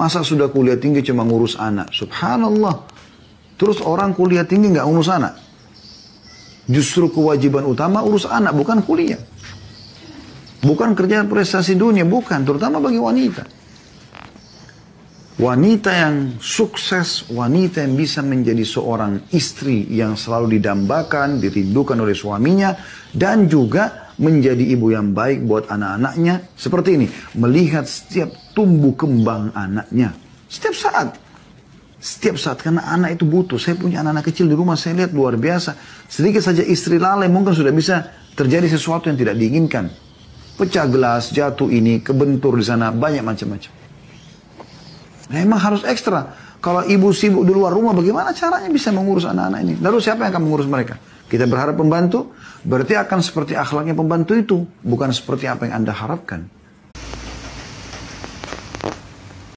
Masa sudah kuliah tinggi cuma ngurus anak? Subhanallah. Terus orang kuliah tinggi nggak ngurus anak? Justru kewajiban utama urus anak, bukan kuliah. Bukan kerjaan prestasi dunia, bukan. Terutama bagi wanita. Wanita yang sukses, wanita yang bisa menjadi seorang istri yang selalu didambakan, dirindukan oleh suaminya, dan juga menjadi ibu yang baik buat anak-anaknya. Seperti ini, melihat setiap tumbuh kembang anaknya. Setiap saat. Setiap saat, karena anak itu butuh. Saya punya anak-anak kecil di rumah, saya lihat luar biasa. Sedikit saja istri lalai mungkin sudah bisa terjadi sesuatu yang tidak diinginkan. Pecah gelas, jatuh ini, kebentur di sana, banyak macam-macam. Memang harus ekstra. Kalau ibu sibuk di luar rumah, bagaimana caranya bisa mengurus anak-anak ini? Lalu siapa yang akan mengurus mereka? Kita berharap pembantu, berarti akan seperti akhlaknya pembantu itu. Bukan seperti apa yang Anda harapkan.